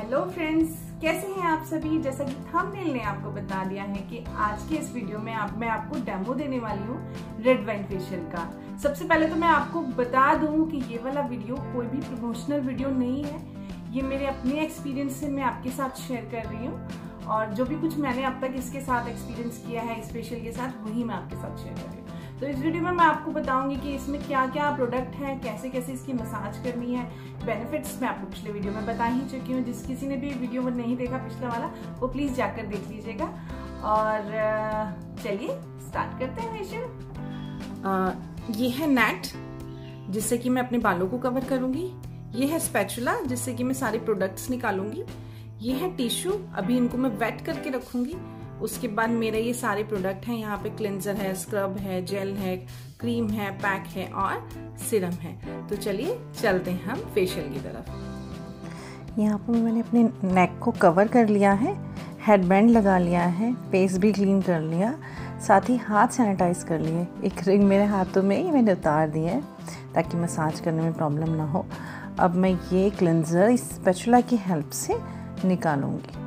Hello friends, कैसे हैं आप सभी? जैसा कि थंबनेल ने आपको बता दिया है कि आज के इस वीडियो में आप, मैं आपको डेमो देने वाली हूँ रेड वाइन फेशियल का। सबसे पहले तो मैं आपको बता दूँ कि ये वाला वीडियो कोई भी प्रमोशनल वीडियो नहीं है। ये मेरे अपने एक्सपीरियंस से मैं आपके साथ शेयर कर रही हूँ और जो भी कुछ मैंने अब तक इसके साथ एक्सपीरियंस किया है इस फेशियल के साथ, वही मैं आपके साथ शेयर कर रही हूँ। तो इस वीडियो में मैं आपको बताऊँगी कि इसमें क्या क्या प्रोडक्ट है कैसे कैसे इसकी मसाज करनी है। बेनिफिट्स मैं आपको पिछले वीडियो में बता ही चुकी हूँ। जिस किसी ने भी वीडियो में नहीं देखा पिछला वाला, वो प्लीज़ जाकर देख लीजिएगा। और चलिए स्टार्ट करते हैं फेशियल ये है नेट जिससे कि मैं अपने बालों को कवर करूँगी। ये है स्पैचुला जिससे कि मैं सारे प्रोडक्ट्स निकालूँगी। ये है टिश्यू अभी इनको मैं वेट करके रखूँगी। उसके बाद मेरे ये सारे प्रोडक्ट हैं। यहाँ पे क्लिनजर है स्क्रब है जेल है क्रीम है पैक है और सिरम है। तो चलिए चलते हैं हम फेशियल की तरफ़। यहाँ पर मैंने अपने नेक को कवर कर लिया है हेड बैंड लगा लिया है फेस भी क्लीन कर लिया, साथ ही हाथ सैनिटाइज कर लिए। एक रिंग मेरे हाथों में ही मैंने उतार दी है, ताकि मसाज करने में प्रॉब्लम ना हो। अब मैं ये क्लिनज़र इस स्पेचुला की हेल्प से निकालूँगी।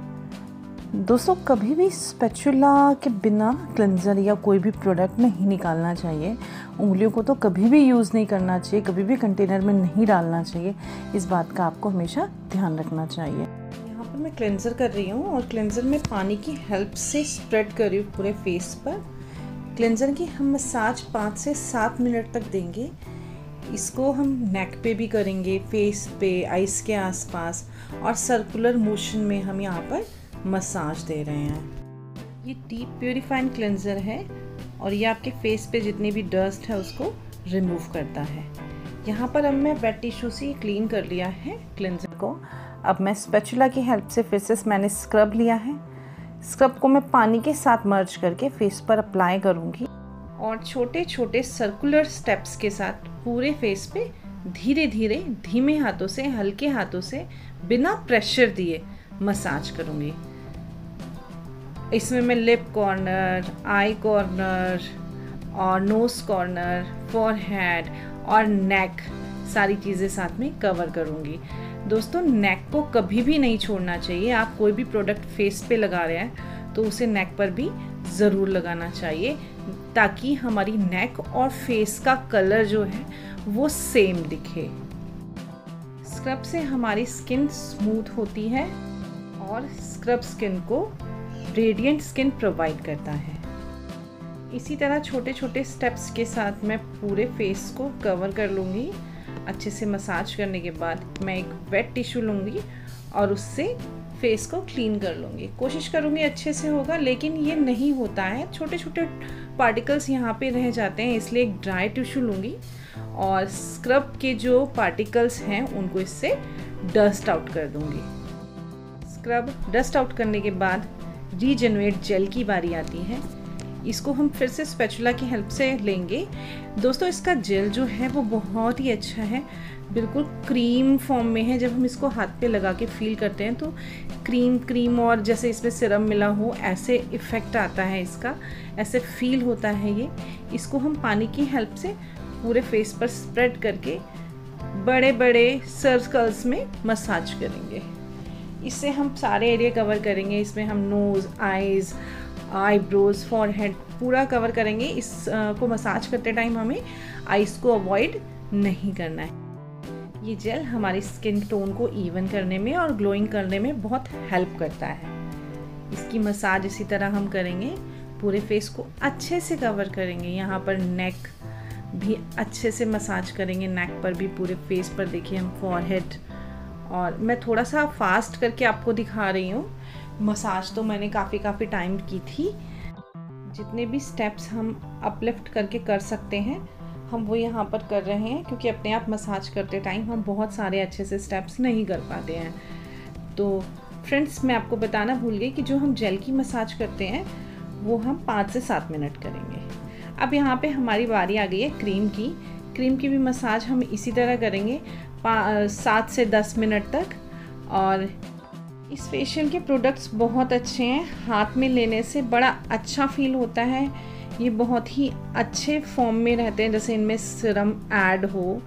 दोस्तों, कभी भी स्पेचुला के बिना क्लेंजर या कोई भी प्रोडक्ट नहीं निकालना चाहिए। उंगलियों को तो कभी भी यूज़ नहीं करना चाहिए, कभी भी कंटेनर में नहीं डालना चाहिए। इस बात का आपको हमेशा ध्यान रखना चाहिए। यहाँ पर मैं क्लेंजर कर रही हूँ और क्लेंजर में पानी की हेल्प से स्प्रेड कर रही हूँ पूरे फेस पर। क्लेंजर की हम मसाज पाँच से सात मिनट तक देंगे। इसको हम नेक पे भी करेंगे फेस पे आइस के आसपास और सर्कुलर मोशन में हम यहाँ पर मसाज दे रहे हैं। ये डीप प्योरीफाइंग क्लेंजर है और ये आपके फेस पे जितनी भी डस्ट है उसको रिमूव करता है। यहाँ पर अब मैं वेट टिश्यू से क्लीन कर लिया है क्लेंजर को। अब मैं स्पेचुला की हेल्प से फिर से मैंने स्क्रब लिया है। स्क्रब को मैं पानी के साथ मर्ज करके फेस पर अप्लाई करूँगी। और छोटे छोटे सर्कुलर स्टेप्स के साथ पूरे फेस पे धीरे धीरे धीमे हाथों से, हल्के हाथों से बिना प्रेशर दिए मसाज करूँगी। इसमें मैं लिप कॉर्नर आई कॉर्नर और नोज़ कॉर्नर फॉर फॉरहेड और नेक सारी चीज़ें साथ में कवर करूँगी। दोस्तों नेक को कभी भी नहीं छोड़ना चाहिए। आप कोई भी प्रोडक्ट फेस पे लगा रहे हैं तो उसे नेक पर भी ज़रूर लगाना चाहिए, ताकि हमारी नेक और फेस का कलर जो है, वो सेम दिखे। स्क्रब से हमारी स्किन स्मूथ होती है और स्क्रब स्किन को रेडिएंट स्किन प्रोवाइड करता है। इसी तरह छोटे छोटे स्टेप्स के साथ मैं पूरे फेस को कवर कर लूँगी। अच्छे से मसाज करने के बाद मैं एक वेट टिश्यू लूँगी और उससे फेस को क्लीन कर लूँगी। कोशिश करूँगी अच्छे से होगा, लेकिन ये नहीं होता है। छोटे छोटे पार्टिकल्स यहाँ पे रह जाते हैं, इसलिए एक ड्राई टिश्यू लूँगी और स्क्रब के जो पार्टिकल्स हैं, उनको इससे डस्ट आउट कर दूँगी। स्क्रब डस्ट आउट करने के बाद रीजनरेट जेल की बारी आती है। इसको हम फिर से स्पेचुला की हेल्प से लेंगे। दोस्तों, इसका जेल जो है, वो बहुत ही अच्छा है। बिल्कुल क्रीम फॉर्म में है। जब हम इसको हाथ पे लगा के फील करते हैं तो क्रीम क्रीम और जैसे इसमें सिरम मिला हो, ऐसे इफ़ेक्ट आता है इसका। ऐसे फील होता है ये। इसको हम पानी की हेल्प से पूरे फेस पर स्प्रेड करके बड़े बड़े सर्कल्स में मसाज करेंगे। इससे हम सारे एरिया कवर करेंगे, इसमें हम नोज़ आइज़ आईब्रोज फॉरहेड पूरा कवर करेंगे। इसको मसाज करते टाइम हमें आइस को अवॉइड नहीं करना है। ये जेल हमारी स्किन टोन को इवन करने में और ग्लोइंग करने में बहुत हेल्प करता है। इसकी मसाज इसी तरह हम करेंगे। पूरे फेस को अच्छे से कवर करेंगे। यहाँ पर नेक भी अच्छे से मसाज करेंगे। नेक पर भी पूरे फेस पर देखिए हम फॉरहेड और मैं थोड़ा सा फास्ट करके आपको दिखा रही हूँ। मसाज तो मैंने काफ़ी काफ़ी टाइम की थी। जितने भी स्टेप्स हम अपलिफ्ट करके कर सकते हैं, हम वो यहाँ पर कर रहे हैं क्योंकि अपने आप मसाज करते टाइम हम बहुत सारे अच्छे से स्टेप्स नहीं कर पाते हैं। तो फ्रेंड्स मैं आपको बताना भूल गई कि जो हम जेल की मसाज करते हैं, वो हम पाँच से सात मिनट करेंगे। अब यहाँ पे हमारी बारी आ गई है क्रीम की। क्रीम की भी मसाज हम इसी तरह करेंगे। सात से दस मिनट तक। और इस फेशियल के प्रोडक्ट्स बहुत अच्छे हैं। हाथ में लेने से बड़ा अच्छा फील होता है। ये बहुत ही अच्छे फॉर्म में रहते हैं, जैसे इनमें सिरम ऐड हो।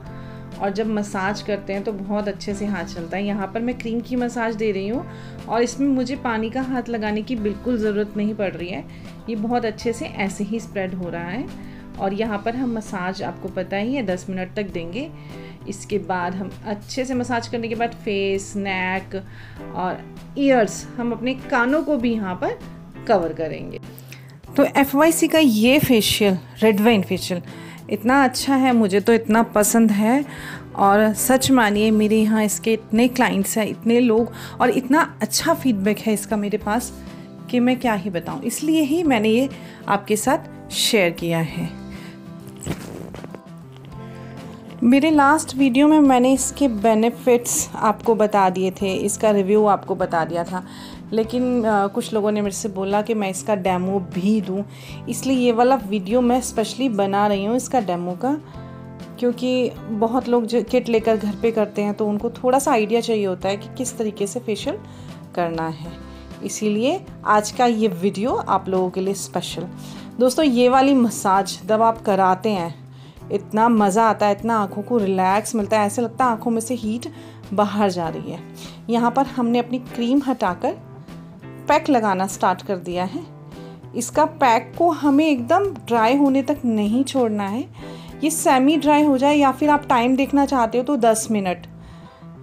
और जब मसाज करते हैं तो बहुत अच्छे से हाथ चलता है। यहाँ पर मैं क्रीम की मसाज दे रही हूँ और इसमें मुझे पानी का हाथ लगाने की बिल्कुल ज़रूरत नहीं पड़ रही है। ये बहुत अच्छे से ऐसे ही स्प्रेड हो रहा है। और यहाँ पर हम मसाज, आपको पता ही है, दस मिनट तक देंगे। इसके बाद हम अच्छे से मसाज करने के बाद फेस नेक और ईयर्स हम अपने कानों को भी यहाँ पर कवर करेंगे। तो एफवाईसी का ये फेशियल रेड वाइन फेशियल इतना अच्छा है, मुझे तो इतना पसंद है। और सच मानिए, मेरे यहाँ इसके इतने क्लाइंट्स हैं, इतने लोग और इतना अच्छा फीडबैक है इसका मेरे पास कि मैं क्या ही बताऊँ। इसलिए ही मैंने ये आपके साथ शेयर किया है। मेरे लास्ट वीडियो में मैंने इसके बेनिफिट्स आपको बता दिए थे इसका रिव्यू आपको बता दिया था। लेकिन आ, कुछ लोगों ने मेरे से बोला कि मैं इसका डेमो भी दूँ। इसलिए ये वाला वीडियो मैं स्पेशली बना रही हूँ इसका डेमो का क्योंकि बहुत लोग जो किट लेकर घर पे करते हैं तो उनको थोड़ा सा आइडिया चाहिए होता है कि किस तरीके से फेशियल करना है। इसीलिए आज का ये वीडियो आप लोगों के लिए स्पेशल दोस्तों ये वाली मसाज जब आप कराते हैं इतना मज़ा आता है, इतना आँखों को रिलैक्स मिलता है, ऐसे लगता है आँखों में से हीट बाहर जा रही है। यहाँ पर हमने अपनी क्रीम हटाकर पैक लगाना स्टार्ट कर दिया है। इसका पैक को हमें एकदम ड्राई होने तक नहीं छोड़ना है। ये सेमी ड्राई हो जाए या फिर आप टाइम देखना चाहते हो तो 10 मिनट।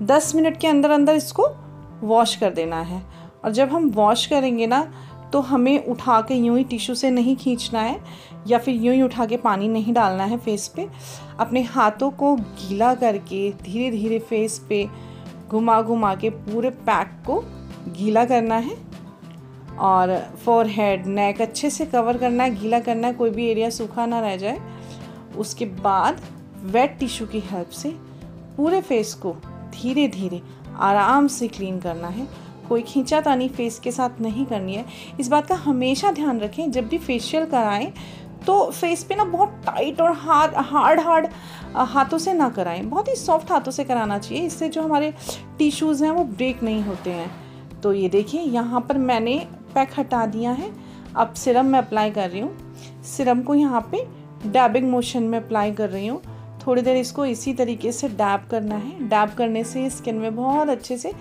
10 मिनट के अंदर अंदर इसको वॉश कर देना है। और जब हम वॉश करेंगे ना तो हमें उठा के यूँ ही टिश्यू से नहीं खींचना है या फिर यूँ ही उठा के पानी नहीं डालना है फेस पे। अपने हाथों को गीला करके धीरे धीरे फेस पे घुमा घुमा के पूरे पैक को गीला करना है। और फोर हेड नेक अच्छे से कवर करना है, गीला करना है, कोई भी एरिया सूखा ना रह जाए। उसके बाद वेट टिश्यू की हेल्प से पूरे फेस को धीरे धीरे आराम से क्लीन करना है। कोई खींचातानी फेस के साथ नहीं करनी है। इस बात का हमेशा ध्यान रखें, जब भी फेशियल कराएँ तो फेस पे ना बहुत टाइट और हार्ड हार्ड हार्ड हाथों से ना कराएँ। बहुत ही सॉफ्ट हाथों से कराना चाहिए, इससे जो हमारे टिश्यूज़ हैं, वो ब्रेक नहीं होते हैं। तो ये देखिए, यहाँ पर मैंने पैक हटा दिया है। अब सिरम मैं अप्लाई कर रही हूँ। सिरम को यहाँ पे डैबिंग मोशन में अप्लाई कर रही हूँ। थोड़ी देर इसको इसी तरीके से डैब करना है। डैब करने से स्किन में बहुत अच्छे से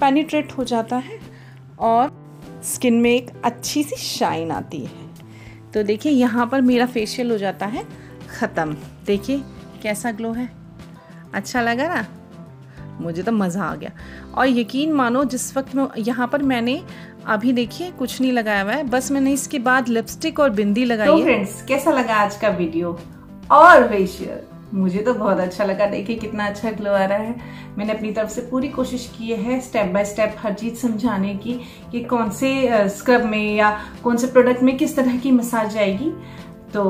पेनिट्रेट हो जाता है और स्किन में एक अच्छी सी शाइन आती है। तो देखिए यहाँ पर मेरा फेशियल हो जाता है ख़त्म। देखिए कैसा ग्लो है। अच्छा लगा ना? मुझे तो मज़ा आ गया। और यकीन मानो जिस वक्त में यहाँ पर मैंने अभी देखिए कुछ नहीं लगाया हुआ है। बस मैंने इसके बाद लिपस्टिक और बिंदी लगाई तो फ्रेंड्स कैसा लगा आज का वीडियो और फेशियल मुझे तो बहुत अच्छा लगा। देखिए कितना अच्छा ग्लो आ रहा है। मैंने अपनी तरफ़ से पूरी कोशिश की है स्टेप बाय स्टेप हर चीज़ समझाने की कि कौन से स्क्रब में या कौन से प्रोडक्ट में किस तरह की मसाज आएगी। तो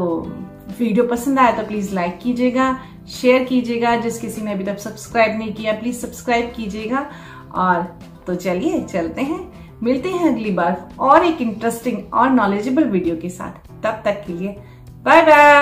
वीडियो पसंद आया तो प्लीज़ लाइक कीजिएगा शेयर कीजिएगा। जिस किसी ने अभी तक सब्सक्राइब नहीं किया प्लीज़ सब्सक्राइब कीजिएगा। और तो चलिए, चलते हैं। मिलते हैं अगली बार और एक इंटरेस्टिंग और नॉलेजेबल वीडियो के साथ। तब तक के लिए बाय बाय